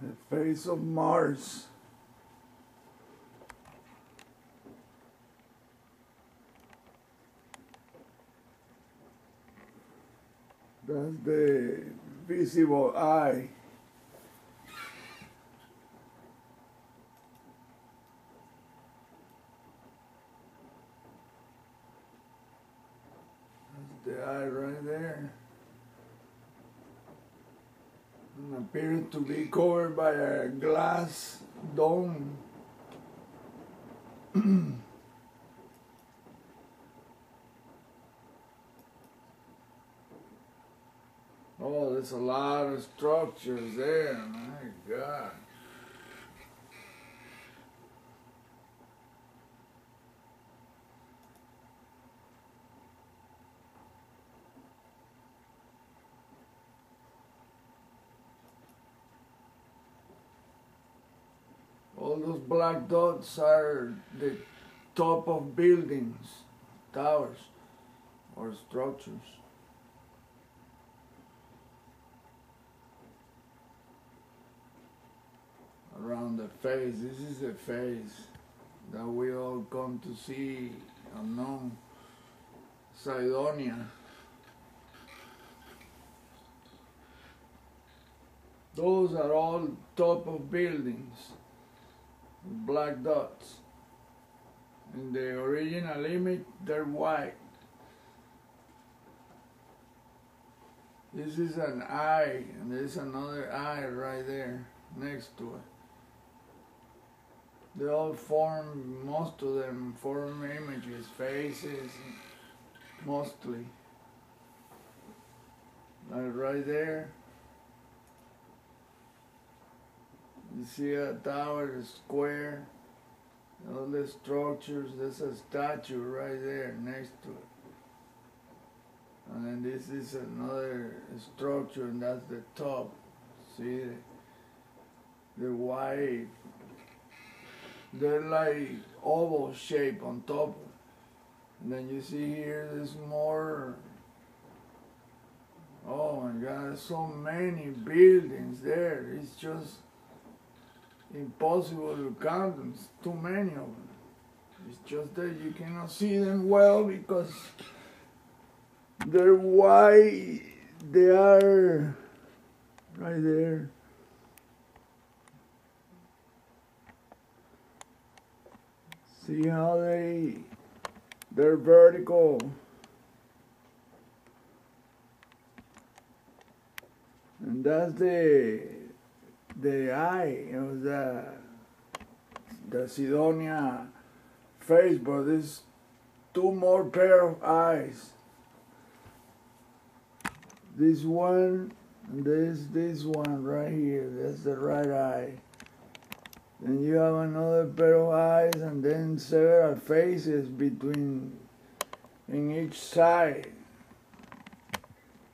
The face of Mars. That's the visible eye. That's the eye right there. And appears to be covered by a glass dome. Oh, there's a lot of structures there. My God. Those black dots are the top of buildings, towers, or structures. around the face. This is the face that we all come to see unknown Cydonia. Those are all top of buildings, black dots. In the original image, they're white. This is an eye, and there's another eye right there next to it they all form, most of them form images, faces, mostly. Like right there. You see a tower, a square, all the structures, there's a statue right there next to it. And then this is another structure, and that's the top. See the, the white they're like oval shape on top. And then you see here there's more. Oh my God, so many buildings there. It's just impossible to count them. It's too many of them. It's just that you cannot see them well because they're white. They are right there. See how they they're vertical. And that's the the eye of the the Cydonia face, but there's two more pair of eyes. This one and this this one right here. That's the right eye. Then you have another pair of eyes and then several faces between in each side.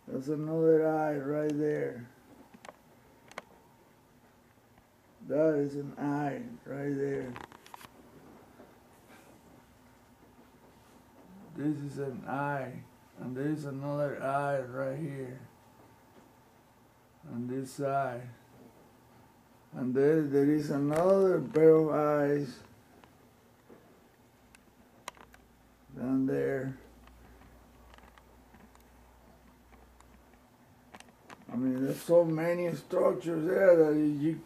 That's another eye right there. That is an eye right there. This is an eye. And there's another eye right here. On this side. And there, there is another pair of eyes down there. I mean, there's so many structures there that you,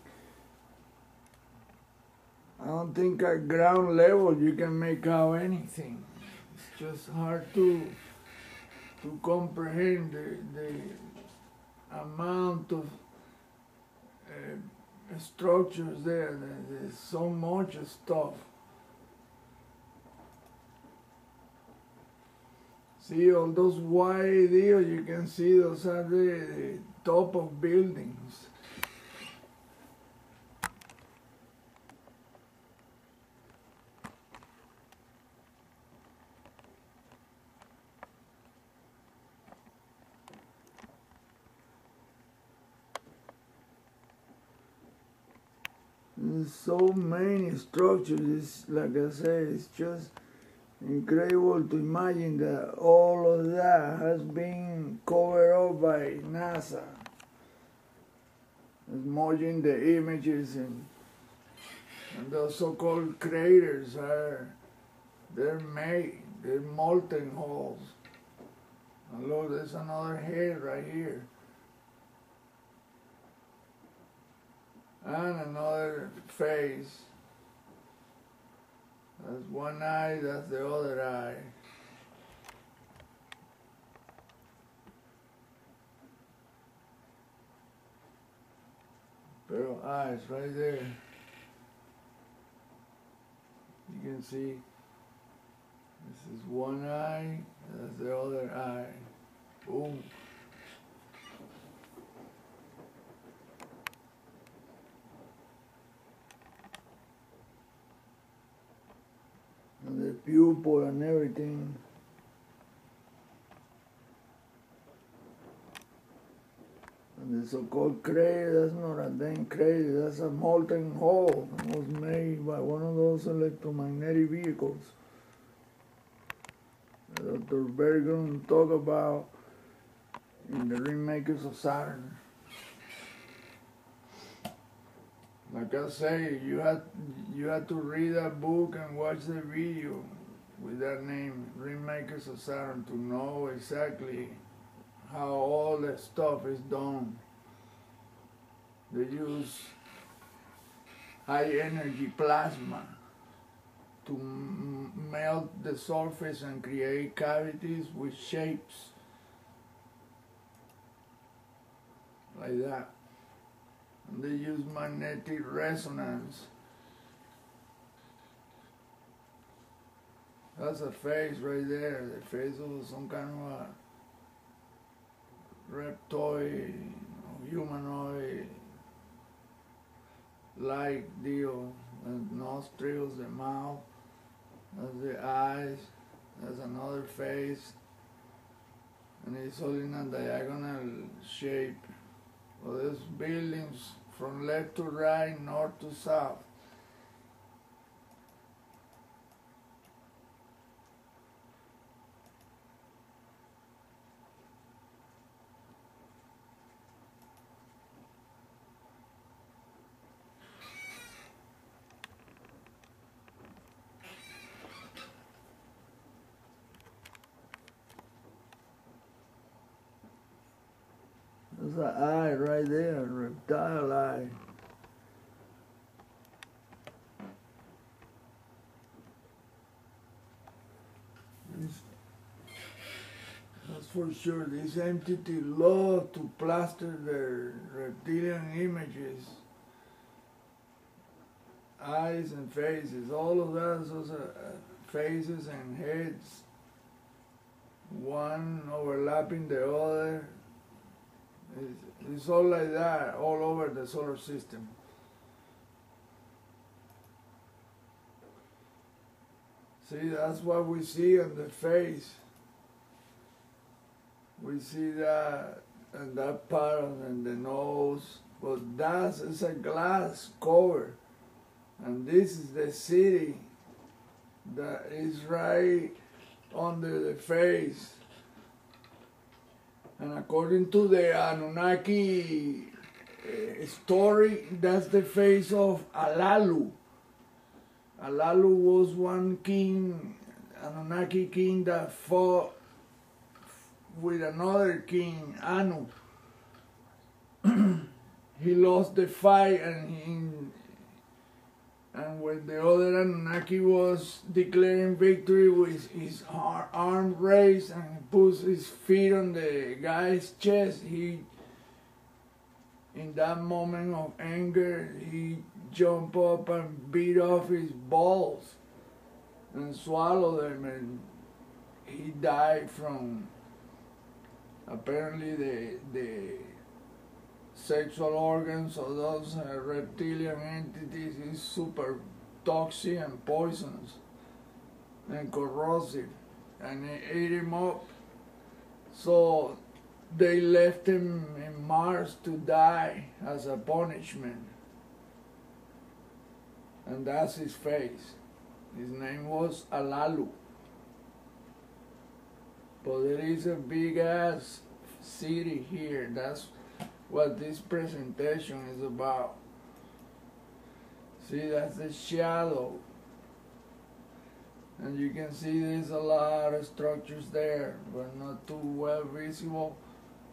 I don't think at ground level you can make out anything. It's just hard to to comprehend the, the amount of uh, structures there. There's so much stuff. See all those white deals, you can see those are the, the top of buildings. There's so many structures. It's, like I said, it's just incredible to imagine that all of that has been covered up by NASA. smudging the images and and so-called craters are they're made, they're molten holes. And look, there's another head right here. And another face. That's one eye, that's the other eye. Pero ah, eyes right there. You can see this is one eye, that's the other eye. Boom. Pupil and everything. And the so-called crater, that's not a damn crater, that's a molten hole. It was made by one of those electromagnetic vehicles. That Dr. Bergen talked about in the Remakers of Saturn. Like I say, you had you had to read that book and watch the video with that name, Remakers of Saturn, to know exactly how all that stuff is done. They use high energy plasma to melt the surface and create cavities with shapes like that. And they use magnetic resonance. That's a face right there, the face of some kind of a reptoid, humanoid like deal. The nostrils, the mouth, that's the eyes, that's another face, and it's all in a diagonal shape. Well, there's buildings from left to right, north to south. An eye right there, reptile eye. That's for sure. This entity love to plaster their reptilian images, eyes and faces. All of that, those are uh, faces and heads, one overlapping the other. It's, all like that all over the solar system. See, that's what we see on the face. We see that and that pattern and the nose, but that is a glass cover, and this is the city that is right under the face. And according to the Anunnaki uh, story, that's the face of Alalu. Alalu was one king, Anunnaki king that fought with another king, Anu. he lost the fight and he and when the other Anunnaki was declaring victory with his arm raised and puts his feet on the guy's chest, he, in that moment of anger, he jumped up and beat off his balls and swallowed them, and he died from apparently the the sexual organs of those uh, reptilian entities is super toxic and poisonous and corrosive and it ate him up. So they left him in mars to die as a punishment. And that's his face. His name was alalu. But there is a big ass city here. That's what this presentation is about. See, that's the shadow. And you can see there's a lot of structures there, but not too well visible.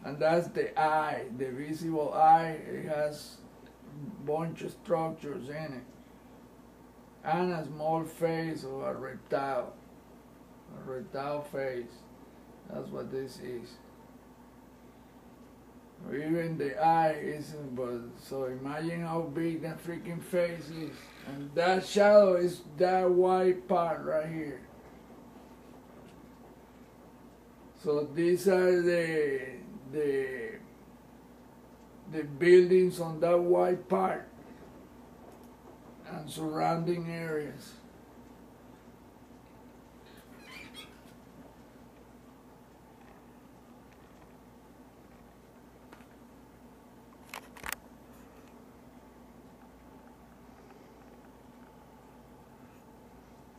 And that's the eye, the visible eye. It has a bunch of structures in it. And a small face of a reptile. A reptile face. That's what this is. Even the eye isn't, but so imagine how big that freaking face is. And that shadow is that white part right here. So these are the the the buildings on that white part and surrounding areas.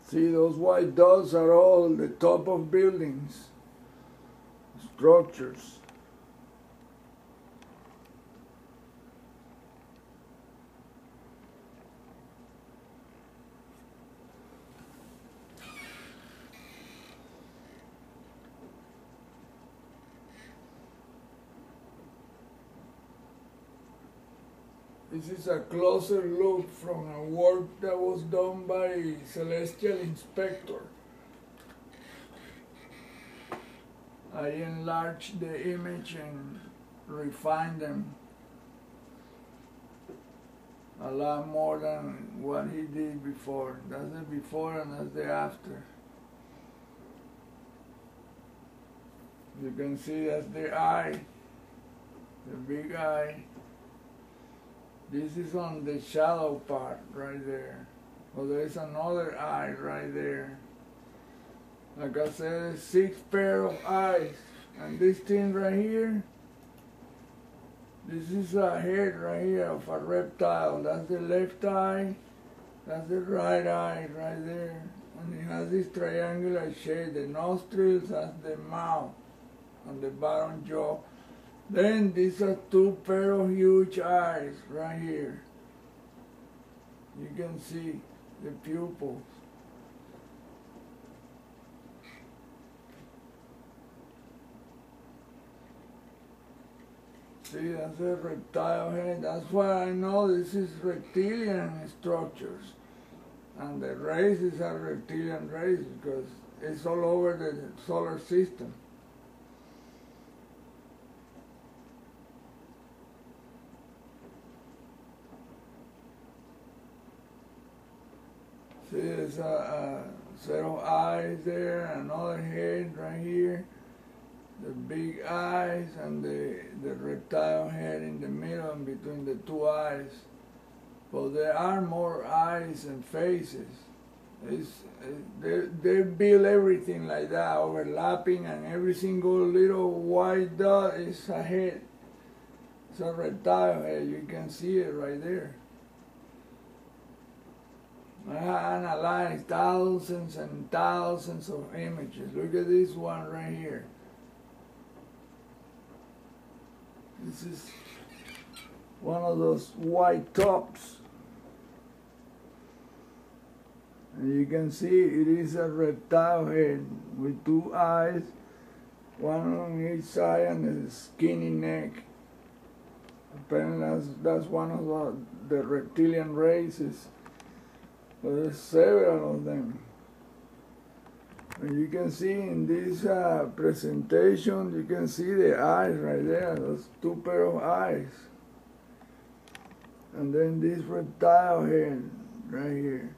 See, those white dots are all the top of buildings, structures. This is a closer look from a work that was done by Celestial Inspector. I enlarged the image and refined them a lot more than what he did before. That's the before and that's the after. You can see that's the eye, the big eye. This is on the shadow part right there. Well, there's another eye right there. Like I said, six pair of eyes. And this thing right here, this is a head right here of a reptile. That's the left eye. That's the right eye right there. And it has this triangular shape. The nostrils, that's the mouth on the bottom jaw. Then these are two pair of huge eyes right here. You can see the pupils. See, that's a reptile head. That's why I know this is reptilian structures. And the races are reptilian races because it's all over the solar system. See, there's a, set of eyes there, another head right here, the big eyes, and the, the reptile head in the middle and between the two eyes. But there are more eyes and faces. It's, they, they build everything like that, overlapping, and every single little white dot is a head. It's a reptile head, you can see it right there. I analyzed thousands and thousands of images. Look at this one right here. This is one of those white tops. And you can see it is a reptile head with two eyes, one on each side and a skinny neck. Apparently that's, that's one of the, the reptilian races. There's several of them. And you can see in this uh, presentation, you can see the eyes right there, those two pair of eyes. And then this reptile head right here.